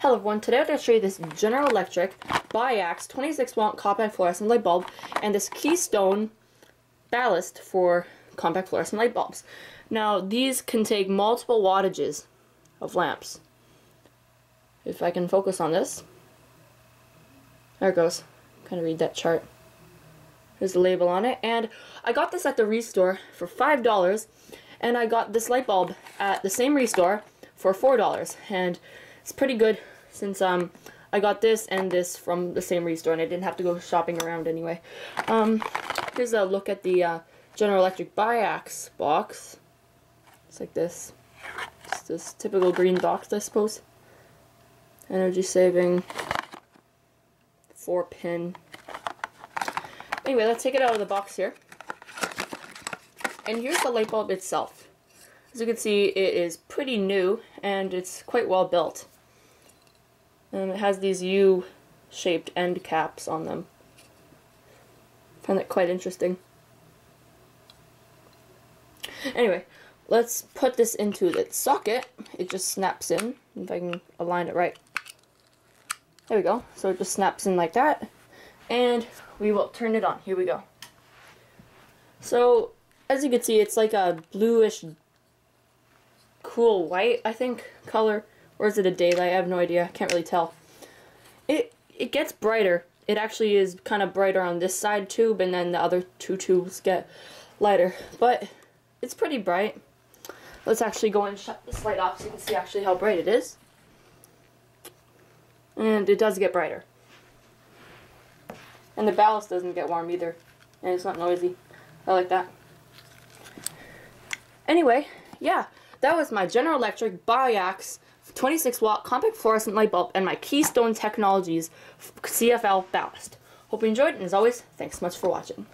Hello everyone, today I'm going to show you this General Electric Biax 26 watt compact fluorescent light bulb and this Keystone ballast for compact fluorescent light bulbs. Now these can take multiple wattages of lamps. If I can focus on this. There it goes. Kind of read that chart. There's the label on it and I got this at the Restore for $5 and I got this light bulb at the same Restore for $4 and it's pretty good since um I got this and this from the same restore and I didn't have to go shopping around anyway. Um, here's a look at the uh, General Electric Biax box. It's like this. It's this typical green box, I suppose. Energy saving. Four pin. Anyway, let's take it out of the box here. And here's the light bulb itself. As you can see, it is pretty new and it's quite well built. And it has these U-shaped end caps on them. I find that quite interesting. Anyway, let's put this into the socket. It just snaps in, if I can align it right. There we go. So it just snaps in like that. And we will turn it on. Here we go. So, as you can see, it's like a bluish, cool white, I think, color. Or is it a daylight? I have no idea. I can't really tell. It it gets brighter. It actually is kind of brighter on this side tube, and then the other two tubes get lighter. But it's pretty bright. Let's actually go and shut this light off so you can see actually how bright it is. And it does get brighter. And the ballast doesn't get warm either. And it's not noisy. I like that. Anyway, yeah, that was my General Electric Biax 26 watt compact fluorescent light bulb and my Keystone Technologies CFL ballast. Hope you enjoyed and as always, thanks so much for watching.